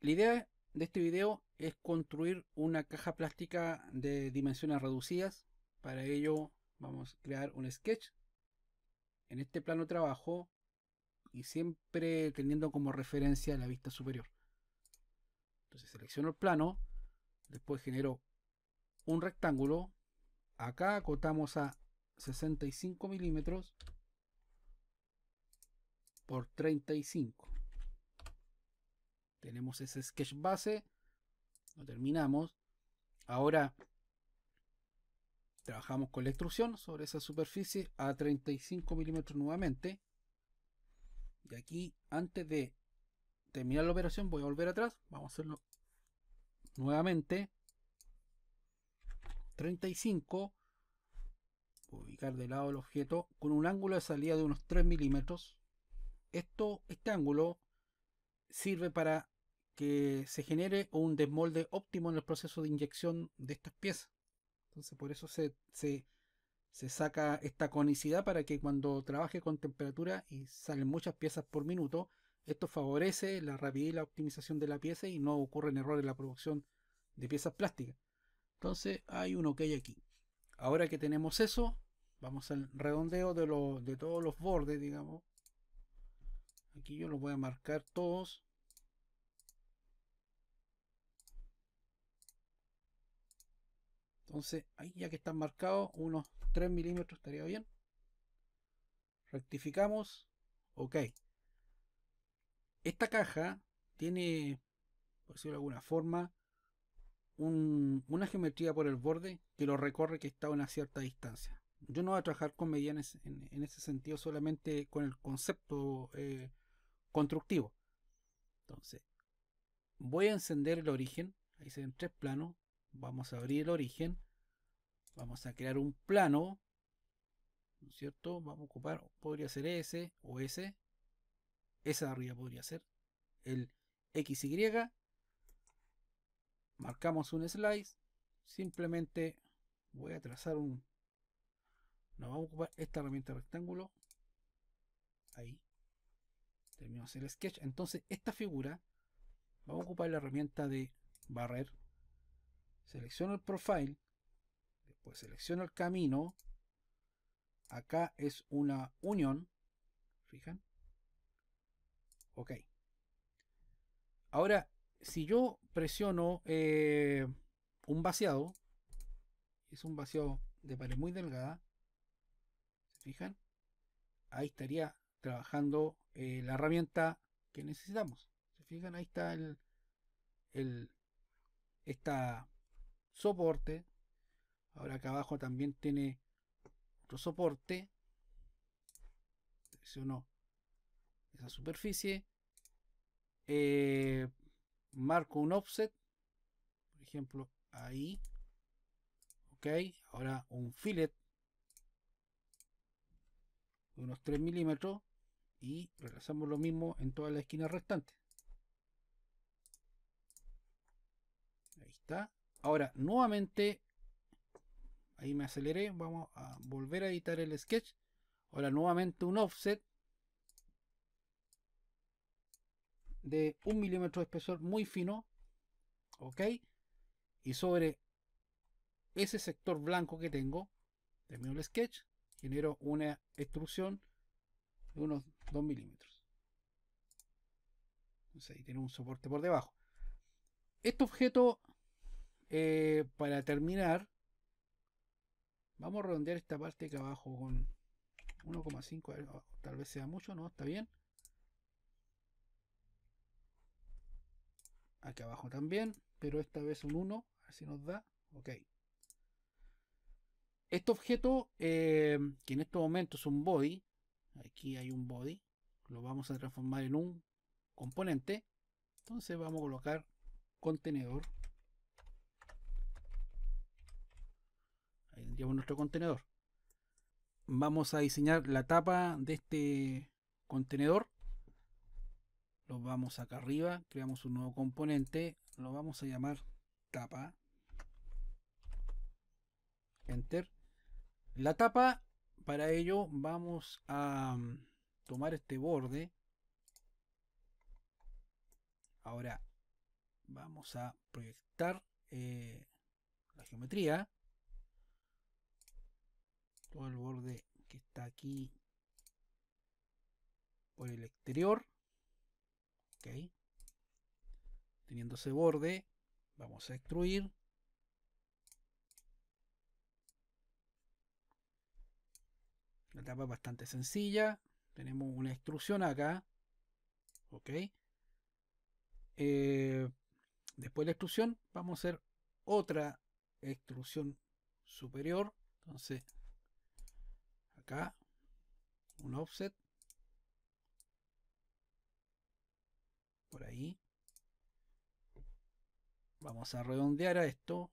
La idea de este video es construir una caja plástica de dimensiones reducidas. Para ello vamos a crear un sketch en este plano trabajo y siempre teniendo como referencia la vista superior. Entonces selecciono el plano, después genero un rectángulo, acá acotamos a 65 milímetros por 35 tenemos ese sketch base lo terminamos. Ahora trabajamos con la extrusión sobre esa superficie a 35 milímetros nuevamente. Y aquí antes de terminar la operación voy a volver atrás. Vamos a hacerlo nuevamente. 35 ubicar de lado el objeto con un ángulo de salida de unos 3 milímetros. Esto este ángulo sirve para que se genere un desmolde óptimo en el proceso de inyección de estas piezas entonces por eso se, se, se saca esta conicidad para que cuando trabaje con temperatura y salen muchas piezas por minuto esto favorece la rapidez y la optimización de la pieza y no ocurren errores en la producción de piezas plásticas. Entonces hay un ok aquí. Ahora que tenemos eso, vamos al redondeo de, de todos los bordes, digamos. Aquí yo los voy a marcar todos. Entonces, ahí ya que están marcados, unos 3 milímetros estaría bien. Rectificamos. Ok. Esta caja tiene, por decirlo de alguna forma, una geometría por el borde que lo recorre que está a una cierta distancia. Yo no voy a trabajar con medianas en, ese sentido, solamente con el concepto eh, constructivo. Entonces, voy a encender el origen. Ahí se ven tres planos. Vamos a abrir el origen. Vamos a crear un plano. ¿No es cierto? Vamos a ocupar, podría ser ese o ese. Esa de arriba podría ser. El XY. Marcamos un slice. Simplemente voy a trazar un... Nos vamos a ocupar esta herramienta rectángulo. Ahí. Terminamos el sketch. Entonces esta figura vamos a ocupar la herramienta de barrer. Selecciono el profile. Después selecciono el camino. Acá es una unión. Fijan. Ok. Ahora, si yo presiono eh, un vaciado, es un vaciado de pared muy delgada, ¿se fijan? Ahí estaría trabajando eh, la herramienta que necesitamos. ¿Se fijan? Ahí está el, el esta soporte. Ahora acá abajo también tiene otro soporte. Presiono esa superficie. Eh, marco un offset. Por ejemplo, ahí. Ok. Ahora un fillet. De unos 3 milímetros. Y realizamos lo mismo en todas las esquinas restantes. Ahí está. Ahora, nuevamente, ahí me aceleré. Vamos a volver a editar el sketch. Ahora, nuevamente un offset de un milímetro de espesor muy fino. Ok. Y sobre ese sector blanco que tengo, termino el sketch, genero una extrusión de unos 2 milímetros. Entonces ahí tiene un soporte por debajo. Este objeto, eh, para terminar, vamos a redondear esta parte acá abajo con 1,5, tal vez sea mucho, ¿no? Está bien. Aquí abajo también, pero esta vez un 1, así nos da. Ok. Este objeto, eh, que en este momento es un body, aquí hay un body, lo vamos a transformar en un componente. Entonces vamos a colocar contenedor. Ahí tendríamos nuestro contenedor. Vamos a diseñar la tapa de este contenedor lo vamos acá arriba, creamos un nuevo componente, lo vamos a llamar tapa. Enter. La tapa, para ello vamos a mm, tomar este borde. Ahora, vamos a proyectar eh, la geometría. Todo el borde que está aquí por el exterior. Ok. Teniendo ese borde vamos a extruir la tapa es bastante sencilla. Tenemos una extrusión acá ok. Eh, después de la extrusión vamos a hacer otra extrusión superior. Entonces acá un offset. Por ahí. Vamos a redondear a esto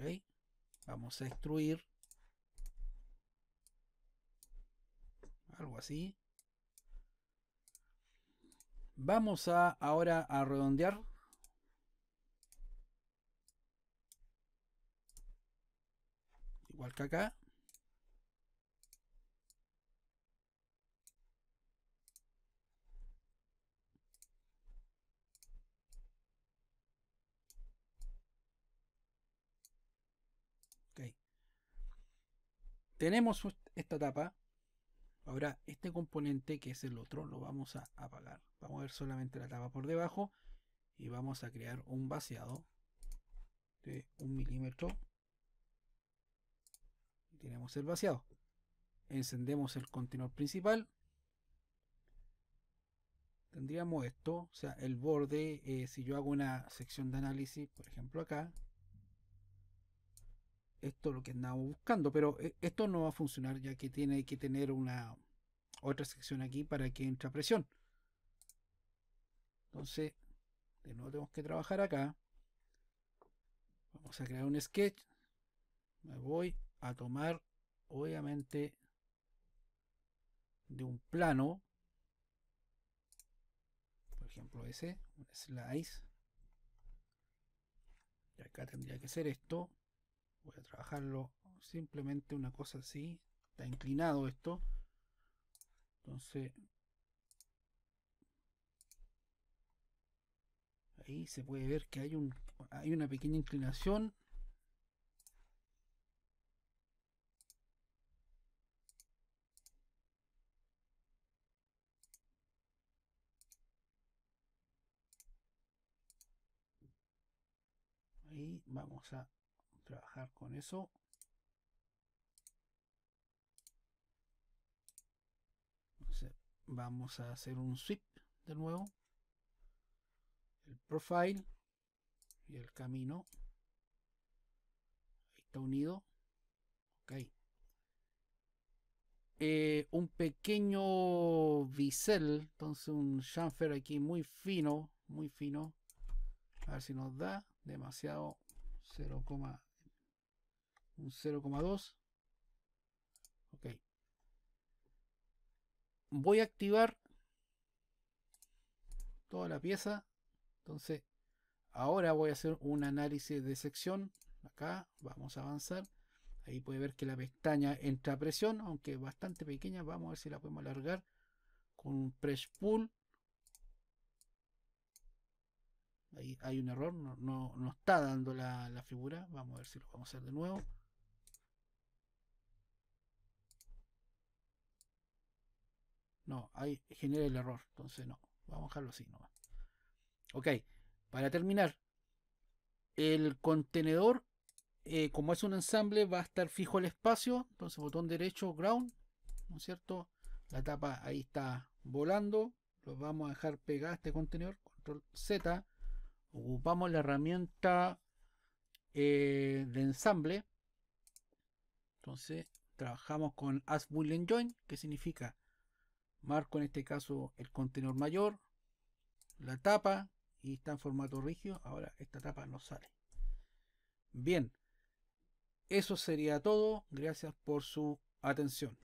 ok vamos a extruir algo así. Vamos a ahora a redondear. Igual que acá tenemos esta tapa. Ahora este componente que es el otro lo vamos a apagar. Vamos a ver solamente la tapa por debajo y vamos a crear un vaciado de un milímetro. Tenemos el vaciado. Encendemos el contenedor principal. Tendríamos esto o sea el borde eh, si yo hago una sección de análisis por ejemplo acá esto es lo que andamos buscando, pero eh, esto no va a funcionar ya que tiene que tener una otra sección aquí para que entre presión. Entonces, de nuevo tenemos que trabajar acá. Vamos a crear un sketch. Me voy a tomar, obviamente, de un plano. Por ejemplo, ese, un slice. Y acá tendría que ser esto voy a trabajarlo. Simplemente una cosa así. Está inclinado esto. Entonces ahí se puede ver que hay un hay una pequeña inclinación. Ahí vamos a trabajar con eso. vamos a hacer un sweep de nuevo. El profile y el camino. Está unido. Ok. Eh, un pequeño bisel, entonces un chamfer aquí muy fino, muy fino. A ver si nos da demasiado 0, un 0,2 ok. Voy a activar toda la pieza. Entonces ahora voy a hacer un análisis de sección. Acá vamos a avanzar. Ahí puede ver que la pestaña entra a presión aunque bastante pequeña. Vamos a ver si la podemos alargar con un press pull. Ahí hay un error. No, no, está dando la, la figura. Vamos a ver si lo vamos a hacer de nuevo No, ahí genera el error. Entonces no. Vamos a dejarlo así nomás. Ok. Para terminar. El contenedor. Eh, como es un ensamble. Va a estar fijo el espacio. Entonces botón derecho ground. ¿No es cierto? La tapa ahí está volando. Lo vamos a dejar pegado a este contenedor. Control Z. Ocupamos la herramienta eh, de ensamble. Entonces trabajamos con As Boolean Join, que significa marco en este caso el contenedor mayor, la tapa y está en formato rígido. Ahora esta tapa no sale. Bien, eso sería todo. Gracias por su atención.